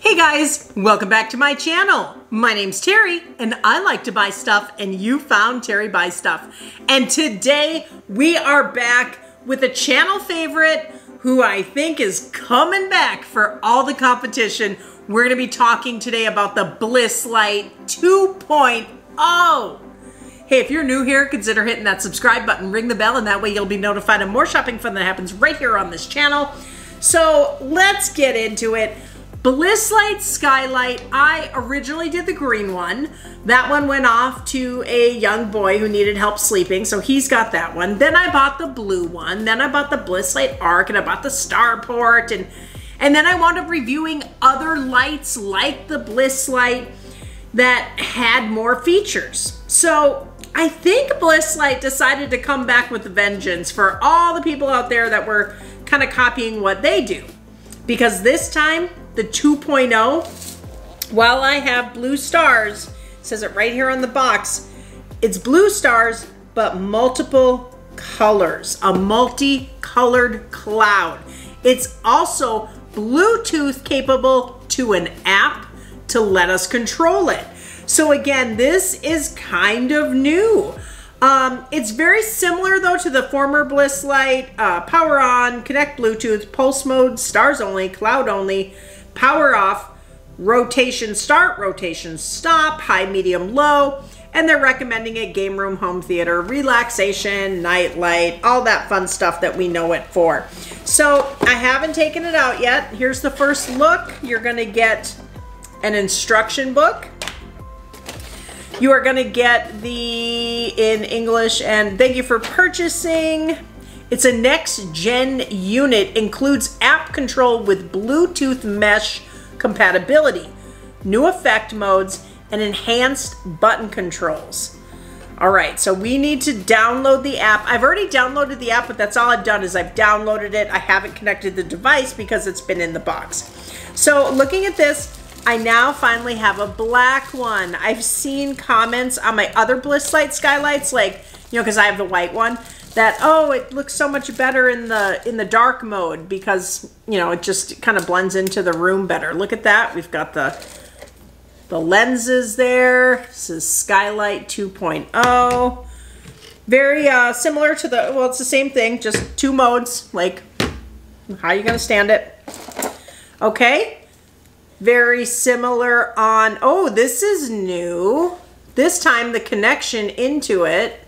Hey guys, welcome back to my channel. My name's Terry and I like to buy stuff and you found Terry Buy Stuff. And today we are back with a channel favorite who I think is coming back for all the competition. We're gonna be talking today about the Bliss Light 2.0. Hey, if you're new here, consider hitting that subscribe button, ring the bell, and that way you'll be notified of more shopping fun that happens right here on this channel. So let's get into it. Bliss Light Sky Lite, I originally did the green one. That one went off to a young boy who needed help sleeping, so he's got that one. Then I bought the blue one. Then I bought the Bliss Light Arc, and I bought the Starport, and, and then I wound up reviewing other lights like the Bliss Light that had more features. So I think Bliss Light decided to come back with a vengeance for all the people out there that were kind of copying what they do. Because this time, the 2.0, while I have blue stars, says it right here on the box, it's blue stars, but multiple colors, a multicolored cloud. It's also Bluetooth capable to an app to let us control it. So again, this is kind of new. Um, it's very similar though to the former Bliss Light, uh, power on, connect Bluetooth, pulse mode, stars only, cloud only, power off, rotation start, rotation stop, high, medium, low, and they're recommending it game room, home theater, relaxation, night light, all that fun stuff that we know it for. So I haven't taken it out yet. Here's the first look. You're gonna get an instruction book. You are gonna get the, in English, and thank you for purchasing. It's a next gen unit, includes app control with Bluetooth mesh compatibility, new effect modes, and enhanced button controls. All right, so we need to download the app. I've already downloaded the app, but that's all I've done is I've downloaded it. I haven't connected the device because it's been in the box. So looking at this, I now finally have a black one. I've seen comments on my other Bliss Light Sky Lites, like, you know, because I have the white one, that oh it looks so much better in the in the dark mode because you know it just kind of blends into the room better. Look at that. We've got the the lenses there. This is Sky Lite 2.0 very uh, similar to the well it's the same thing just two modes like how are you gonna stand it. Okay very similar on oh this is new this time the connection into it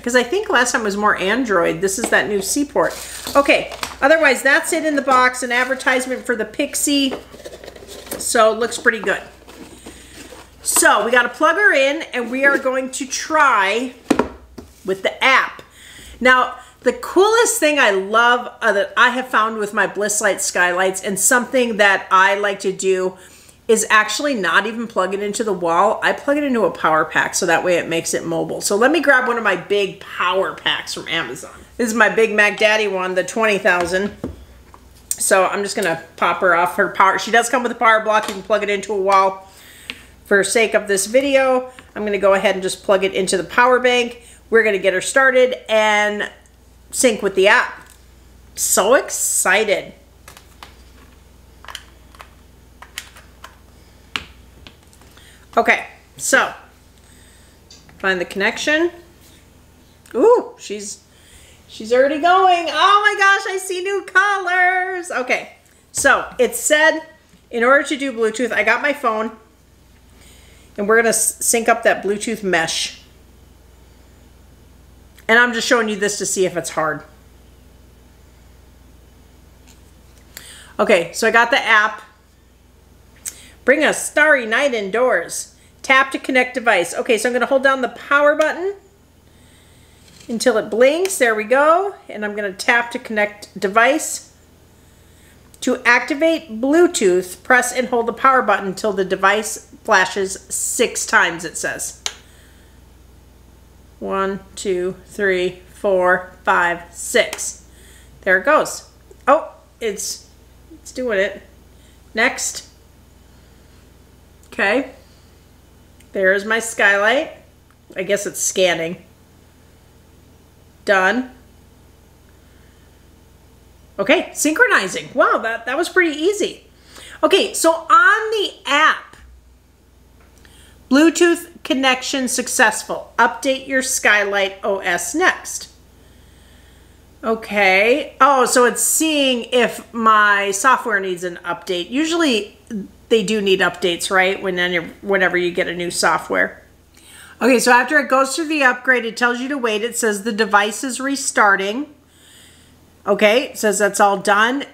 because I think last time was more Android. This is that new C port. Okay, otherwise that's it in the box. An advertisement for the Pixie. So it looks pretty good. So we got to plug her in and we are going to try with the app. Now, the coolest thing I love uh, that I have found with my Bliss Light Sky Lites and something that I like to do is actually not even plug it into the wall. I plug it into a power pack so that way it makes it mobile. So let me grab one of my big power packs from Amazon. This is my Big Mac Daddy one, the 20,000. So I'm just gonna pop her off her power. She does come with a power block. You can plug it into a wall. For sake of this video, I'm gonna go ahead and just plug it into the power bank. We're gonna get her started and sync with the app. So excited. Okay, so find the connection. Ooh, she's she's already going. Oh my gosh, I see new colors. Okay, so it said in order to do Bluetooth, I got my phone and we're gonna sync up that Bluetooth mesh. And I'm just showing you this to see if it's hard. Okay, so I got the app. Bring a starry night indoors. Tap to connect device. Okay, so I'm going to hold down the power button until it blinks. There we go. And I'm going to tap to connect device. To activate Bluetooth, press and hold the power button until the device flashes six times, it says. One, two, three, four, five, six. There it goes. Oh, it's, it's doing it. Next. Okay. There's my Sky Lite. I guess it's scanning. Done. Okay, synchronizing. Wow, that, that was pretty easy. Okay, so on the app, Bluetooth connection successful. Update your Sky Lite OS next. Okay. Oh, so it's seeing if my software needs an update. Usually they do need updates, right? When whenever you get a new software. Okay, so after it goes through the upgrade, it tells you to wait. It says the device is restarting. Okay, it says that's all done.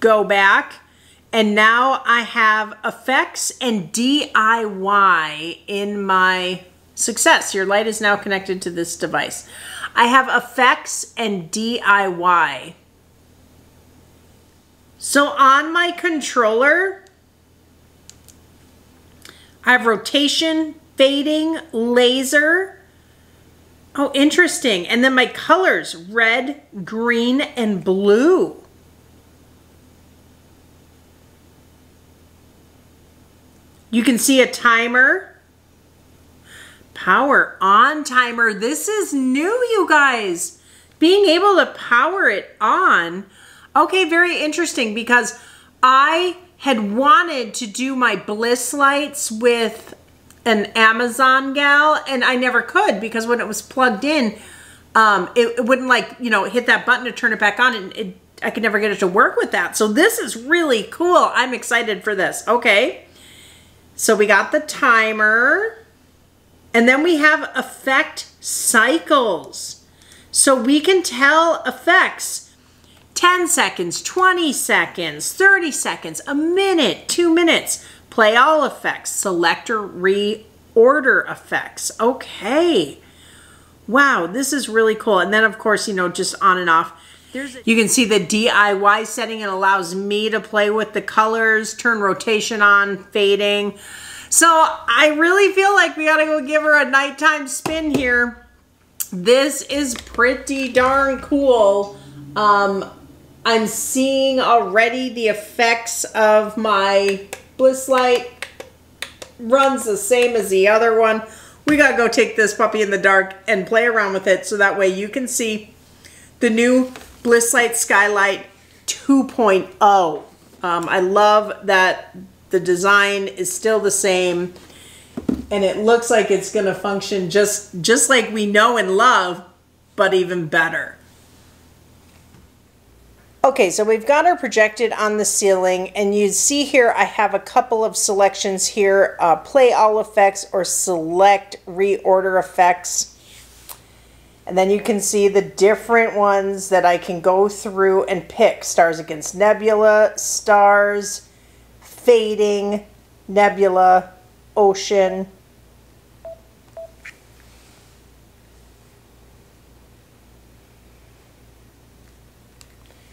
Go back. And now I have effects and DIY in my success. Your light is now connected to this device. I have effects and DIY. So on my controller, I have rotation, fading, laser. Oh, interesting. And then my colors, red, green, and blue. You can see a timer. Power on timer. This is new, you guys. Being able to power it on. Okay, very interesting because I had wanted to do my bliss lights with an Amazon gal and I never could because when it was plugged in, um, it, it, wouldn't like, you know, hit that button to turn it back on and it, I could never get it to work with that. So this is really cool. I'm excited for this. Okay. So we got the timer. And then we have effect cycles. So we can tell effects 10 seconds, 20 seconds, 30 seconds, a minute, two minutes. Play all effects, select or reorder effects. Okay. Wow, this is really cool. And then of course, you know, just on and off. You can see the DIY setting. It allows me to play with the colors, turn rotation on, fading. So I really feel like we gotta go give her a nighttime spin here. This is pretty darn cool. Um, I'm seeing already the effects of my Bliss Light. Runs the same as the other one. We gotta go take this puppy in the dark and play around with it so that way you can see the new Bliss Light Sky Lite 2.0. Um, I love that the design is still the same and it looks like it's going to function just just like we know and love, but even better. Okay, so we've got our projected on the ceiling, and you see here I have a couple of selections here, uh, play all effects or select reorder effects. And then you can see the different ones that I can go through and pick. Stars Against Nebula, Stars, fading, nebula, ocean.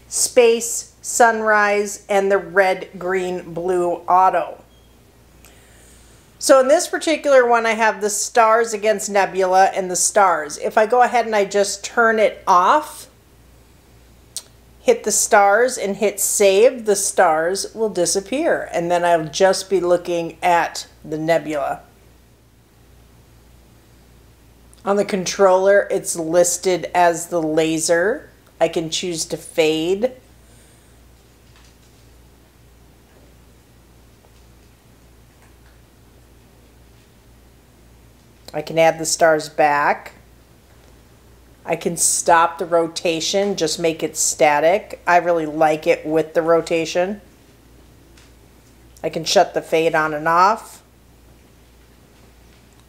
Space, sunrise, and the red, green, blue auto. So in this particular one, I have the stars against nebula and the stars. If I go ahead and I just turn it off, hit the stars and hit save, the stars will disappear. And then I'll just be looking at the nebula. On the controller, it's listed as the laser. I can choose to fade. I can add the stars back. I can stop the rotation, just make it static. I really like it with the rotation. I can shut the fade on and off.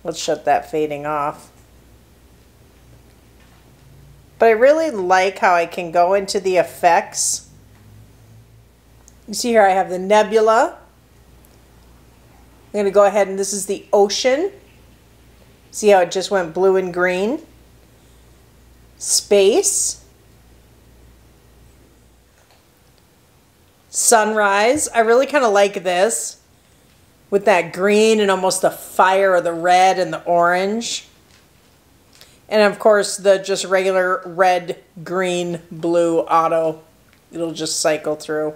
Let's shut that fading off. But I really like how I can go into the effects. You see here I have the nebula. I'm going to go ahead and this is the ocean. See how it just went blue and green? space, sunrise. I really kind of like this with that green and almost the fire of the red and the orange. And of course the just regular red, green, blue auto. It'll just cycle through.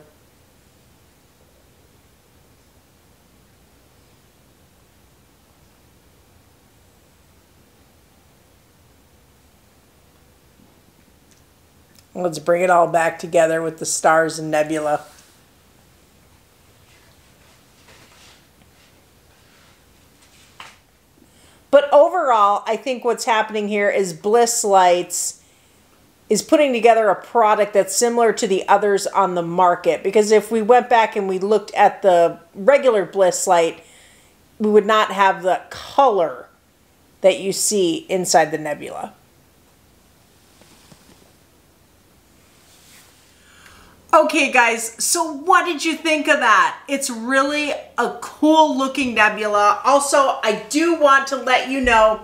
Let's bring it all back together with the stars and nebula. But overall, I think what's happening here is Bliss Lights is putting together a product that's similar to the others on the market. Because if we went back and we looked at the regular Bliss Light, we would not have the color that you see inside the nebula. Okay, guys, so what did you think of that? It's really a cool looking nebula. Also, I do want to let you know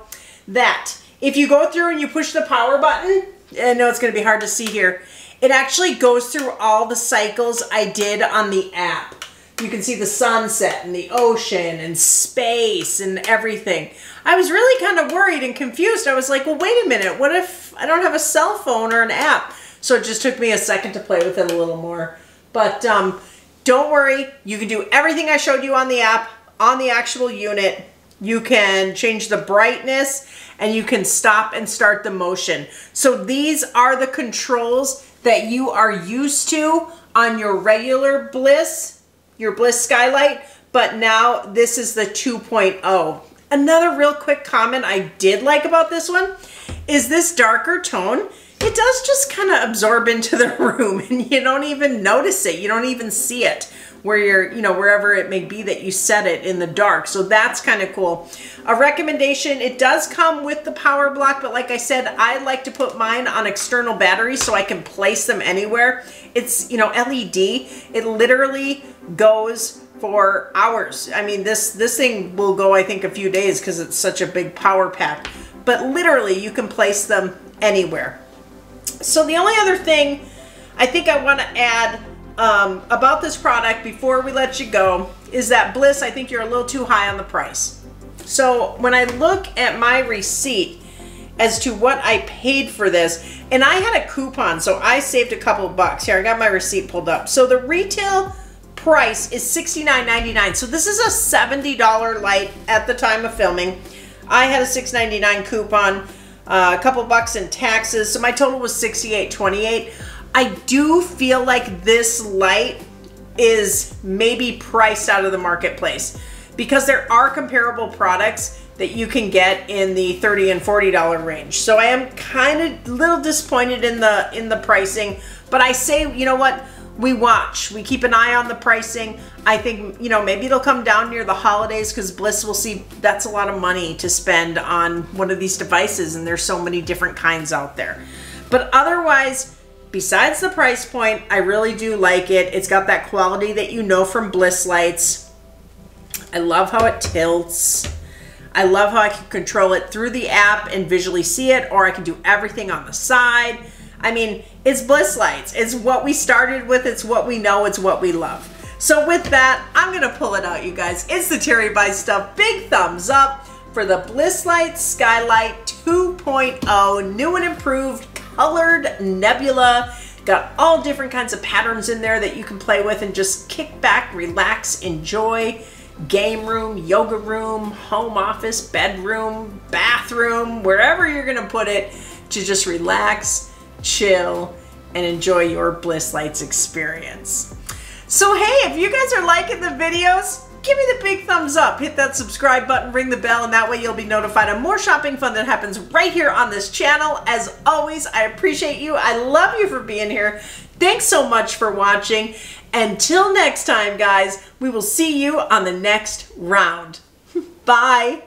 that if you go through and you push the power button, I know it's going to be hard to see here, it actually goes through all the cycles I did on the app. You can see the sunset and the ocean and space and everything. I was really kind of worried and confused. I was like, well, wait a minute. What if I don't have a cell phone or an app? So it just took me a second to play with it a little more. But um, don't worry, you can do everything I showed you on the app, on the actual unit. You can change the brightness and you can stop and start the motion. So these are the controls that you are used to on your regular Bliss, your Bliss Sky Lite, but now this is the 2.0. Another real quick comment I did like about this one is this darker tone it does just kind of absorb into the room and you don't even notice it. You don't even see it where you're, you know, wherever it may be that you set it in the dark. So that's kind of cool. A recommendation, it does come with the power block, but like I said, I like to put mine on external batteries so I can place them anywhere. It's, you know, LED. It literally goes for hours. I mean, this, this thing will go, I think, a few days because it's such a big power pack. But literally, you can place them anywhere. So the only other thing I think I want to add um, about this product before we let you go is that Bliss, I think you're a little too high on the price. So when I look at my receipt as to what I paid for this, and I had a coupon, so I saved a couple bucks. Here, I got my receipt pulled up. So the retail price is $69.99. So this is a $70 light at the time of filming. I had a $6.99 coupon uh, a couple bucks in taxes. So my total was 68.28. I do feel like this light is maybe priced out of the marketplace because there are comparable products that you can get in the 30 and 40 dollar range. So I am kind of a little disappointed in the in the pricing, but I say, you know what? We watch. We keep an eye on the pricing. I think, you know, maybe it'll come down near the holidays because Bliss will see that's a lot of money to spend on one of these devices and there's so many different kinds out there. But otherwise, besides the price point, I really do like it. It's got that quality that you know from Bliss lights. I love how it tilts. I love how I can control it through the app and visually see it, or I can do everything on the side. I mean, it's Bliss Lights. It's what we started with. It's what we know. It's what we love. So with that, I'm going to pull it out, you guys. It's the Terry Buys Stuff. Big thumbs up for the Bliss Light Sky Lite 2.0. New and improved colored nebula. Got all different kinds of patterns in there that you can play with and just kick back, relax, enjoy. Game room, yoga room, home office, bedroom, bathroom, wherever you're going to put it to just relax chill, and enjoy your Bliss Lights experience. So hey, if you guys are liking the videos, give me the big thumbs up. Hit that subscribe button, ring the bell, and that way you'll be notified of more shopping fun that happens right here on this channel. As always, I appreciate you. I love you for being here. Thanks so much for watching. Until next time, guys, we will see you on the next round. Bye.